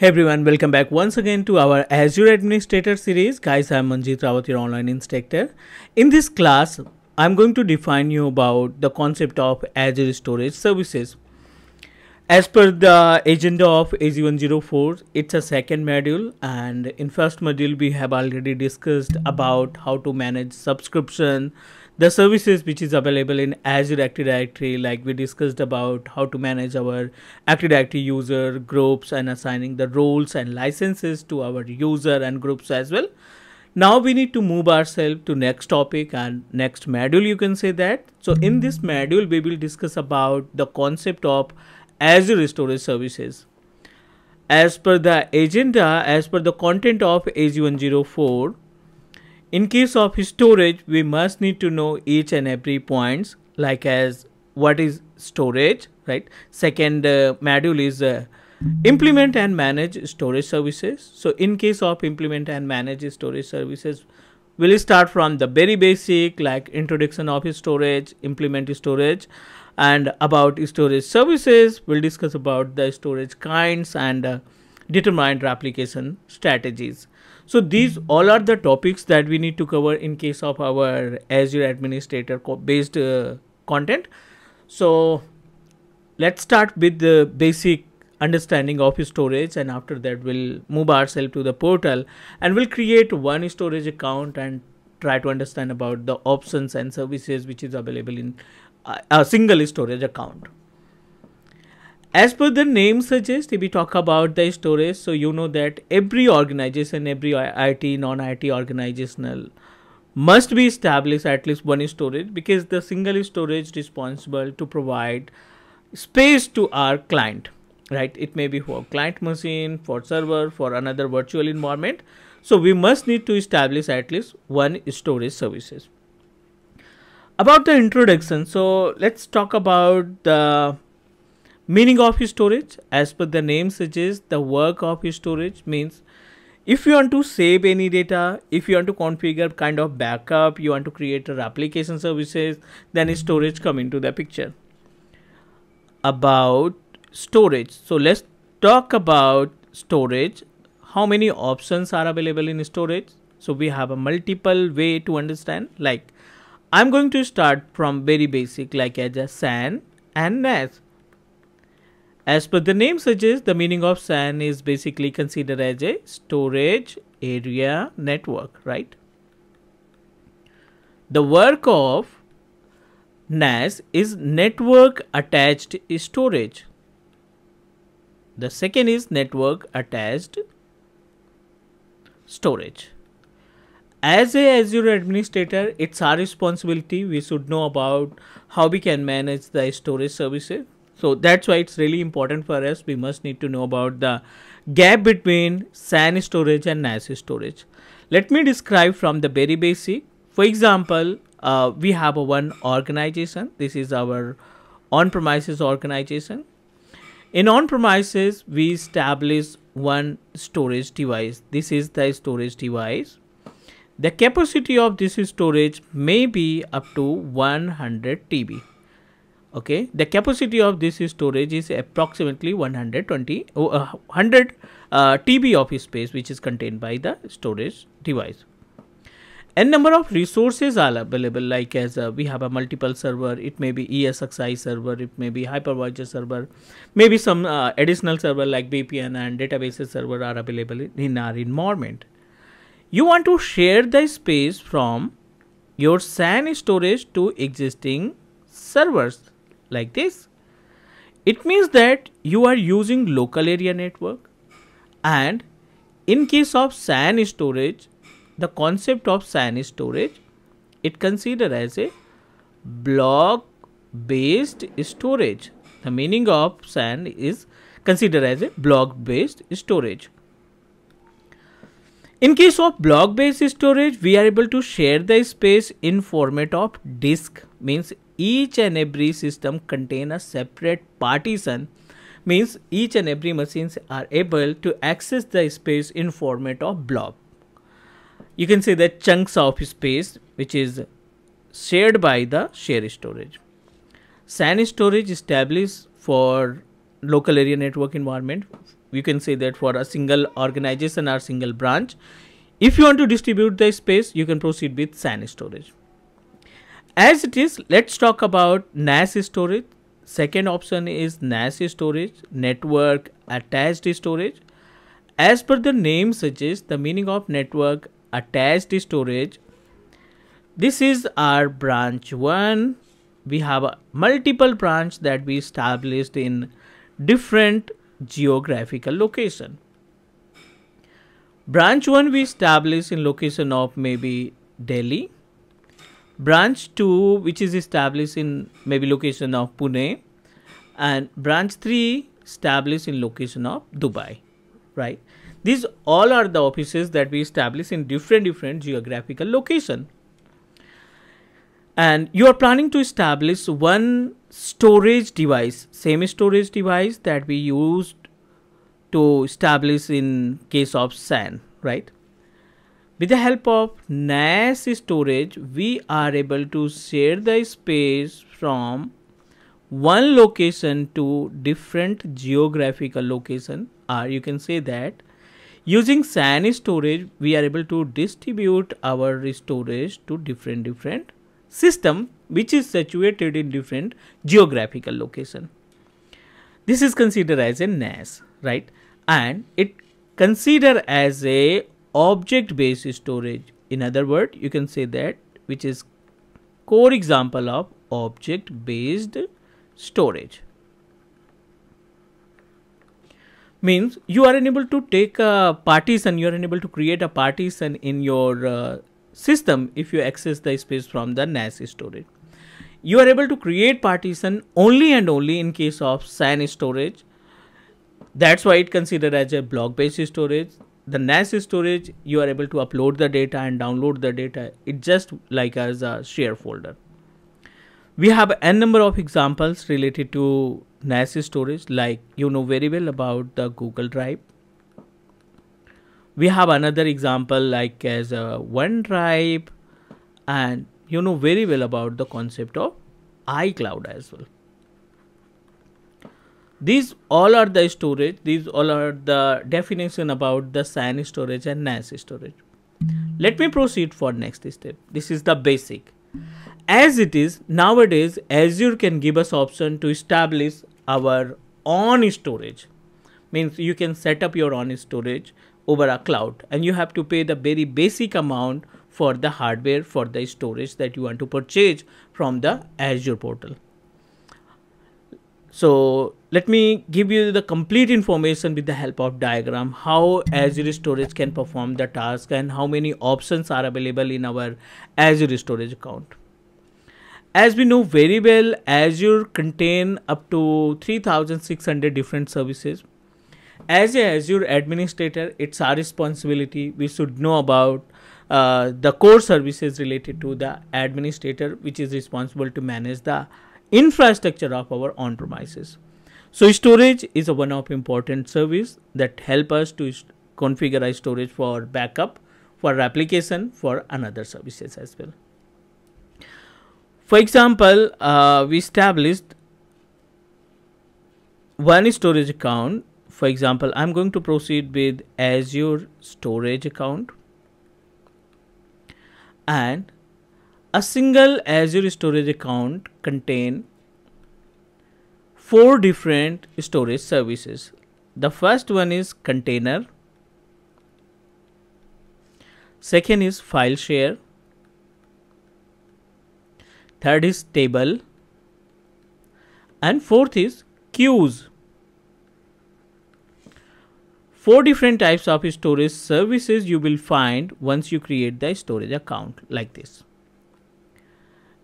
Hey everyone, welcome back once again to our Azure Administrator series. Guys, I'm Manjeet Rawat, your online instructor. In this class, I'm going to define you about the concept of Azure Storage Services. As per the agenda of AZ104, it's a second module and in first module we have already discussed about how to manage subscription, the services which is available in Azure Active Directory like we discussed about how to manage our Active Directory user groups and assigning the roles and licenses to our user and groups as well. Now we need to move ourselves to next topic and next module you can say that. So in this module we will discuss about the concept of Azure Storage Services. As per the agenda, as per the content of AZ104, in case of storage, we must need to know each and every points like as what is storage, right? Second uh, module is uh, implement and manage storage services. So in case of implement and manage storage services, we'll start from the very basic like introduction of storage, implement storage and about storage services. We'll discuss about the storage kinds and uh, determine replication strategies. So these all are the topics that we need to cover in case of our Azure Administrator based uh, content. So let's start with the basic understanding of storage and after that we'll move ourselves to the portal and we'll create one storage account and try to understand about the options and services which is available in Uh, a single storage account. As per the name suggests, if we talk about the storage, so you know that every organization, every IT, non-IT organizational must be established at least one storage because the single storage is responsible to provide space to our client, right? It may be for client machine, for server, for another virtual environment. So we must need to establish at least one storage services. About the introduction, so let's talk about the Meaning of storage as per the name suggests the work of storage means if you want to save any data, if you want to configure kind of backup, you want to create a application services, then storage come into the picture. About storage. So let's talk about storage. How many options are available in storage? So we have a multiple way to understand like I'm going to start from very basic like as a SAN and NAS. As per the name suggests, the meaning of SAN is basically considered as a storage area network, right? The work of NAS is network attached storage. The second is network attached storage. As a Azure administrator, it's our responsibility. We should know about how we can manage the storage services so that's why it's really important for us. We must need to know about the gap between SAN storage and NAS storage. Let me describe from the very basic. For example, uh, we have a one organization. This is our on-premises organization. In on-premises, we establish one storage device. This is the storage device. The capacity of this storage may be up to 100 TB okay? The capacity of this storage is approximately 120 uh, 100 uh, TB of space which is contained by the storage device. N number of resources are available like as uh, we have a multiple server it may be ESXi server it may be hypervisor server maybe some uh, additional server like VPN and databases server are available in our environment you want to share the space from your SAN storage to existing servers like this. It means that you are using local area network and in case of SAN storage, the concept of SAN storage, it considered as a block based storage. The meaning of SAN is considered as a block based storage. In case of block based storage, we are able to share the space in format of disk means each and every system contain a separate partition means each and every machines are able to access the space in format of block. You can say the chunks of space which is shared by the share storage. SAN storage established for local area network environment you can say that for a single organization or single branch if you want to distribute the space you can proceed with SAN storage. As it is let's talk about NAS storage. Second option is NAS storage network attached storage. As per the name suggests the meaning of network attached storage this is our branch 1 we have a multiple branch that we established in different geographical location. Branch 1 we established in location of maybe Delhi. Branch 2 which is established in maybe location of Pune. And branch 3 established in location of Dubai right? These all are the offices that we establish in different different geographical location and you are planning to establish one storage device same storage device that we used to establish in case of SAN right? With the help of NAS storage we are able to share the space from one location to different geographical location. Or you can say that using SAN storage we are able to distribute our storage to different different system which is situated in different geographical location. This is considered as a NAS, right? And it considered as a object based storage. In other word, you can say that which is core example of object based storage means you are unable to take a partition you are unable to create a partition in your uh, system if you access the space from the NAS storage. You are able to create partition only and only in case of SAN storage. That's why it considered as a block based storage. The NAS storage, you are able to upload the data and download the data. It just like as a share folder. We have n number of examples related to NAS storage like you know very well about the Google Drive we have another example like as a OneDrive and you know very well about the concept of iCloud as well. These all are the storage, these all are the definition about the SAN storage and NAS storage. Let me proceed for next step. This is the basic. As it is nowadays Azure can give us option to establish our own storage. Means you can set up your own storage over a cloud and you have to pay the very basic amount for the hardware for the storage that you want to purchase from the Azure portal. So let me give you the complete information with the help of diagram how Azure storage can perform the task and how many options are available in our Azure storage account. As we know very well, Azure contain up to 3600 different services as a Azure administrator, it's our responsibility. We should know about uh, the core services related to the administrator, which is responsible to manage the infrastructure of our on premises. So storage is a one of important service that help us to configure storage for backup, for application, for another services as well. For example, uh, we established one storage account for example i'm going to proceed with azure storage account and a single azure storage account contain four different storage services. The first one is container. Second is file share. Third is table. And fourth is queues four different types of storage services you will find once you create the storage account like this.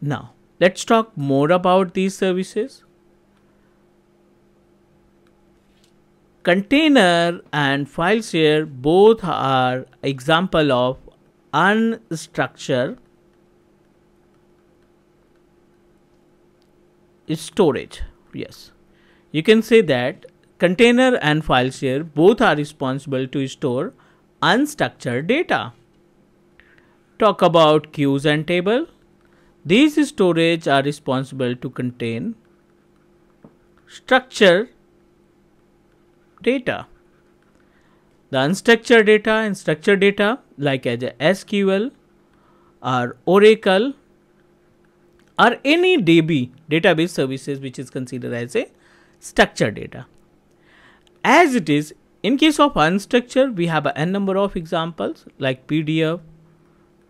Now, let's talk more about these services. Container and file share both are example of unstructured storage. Yes, you can say that Container and file share both are responsible to store unstructured data. Talk about queues and table. These storage are responsible to contain structured data. the unstructured data and structured data like as a SQL or Oracle or any DB database services which is considered as a structured data. As it is in case of unstructured we have a n number of examples like PDF,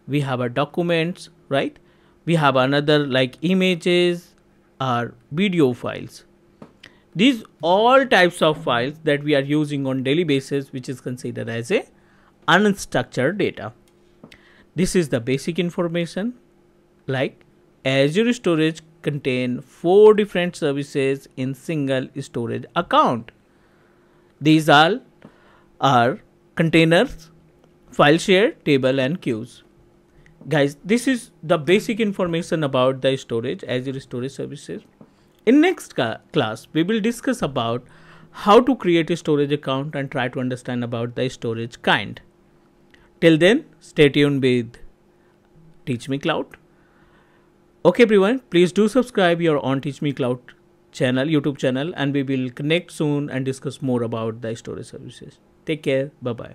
we have a documents, right? We have another like images or video files. These all types of files that we are using on daily basis which is considered as a unstructured data. This is the basic information like Azure storage contain four different services in single storage account. These all are containers, file share, table and queues. Guys, this is the basic information about the storage, Azure storage services. In next class, we will discuss about how to create a storage account and try to understand about the storage kind. Till then, stay tuned with Teach Me Cloud. Okay everyone, please do subscribe your on Teach Me Cloud channel, YouTube channel, and we will connect soon and discuss more about the storage services. Take care. Bye bye.